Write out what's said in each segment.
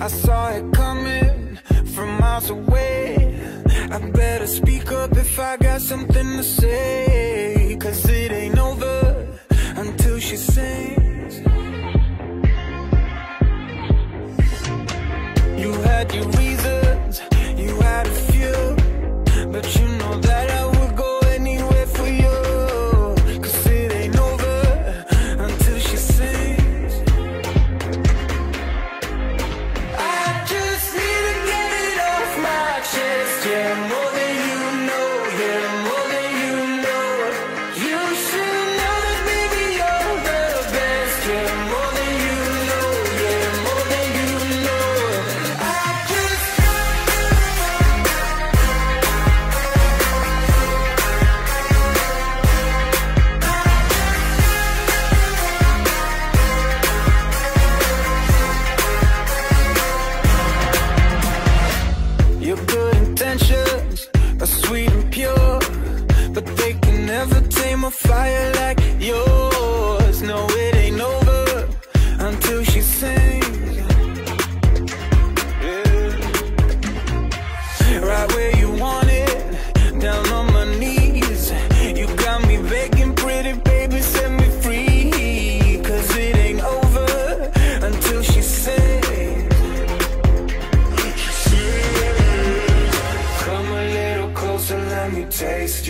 I saw it coming from miles away. I better speak up if I got something to say Cause it ain't over until she sings.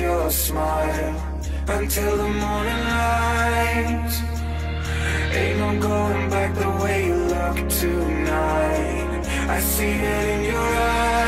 your smile until the morning light. Ain't no going back the way you look tonight. I see it in your eyes.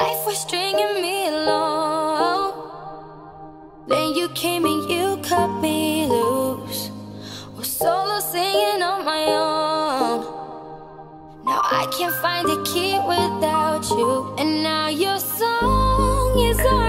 Life was stringing me along. Then you came and you cut me loose. Was solo singing on my own. Now I can't find a key without you. And now your song is on.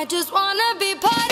I just wanna be part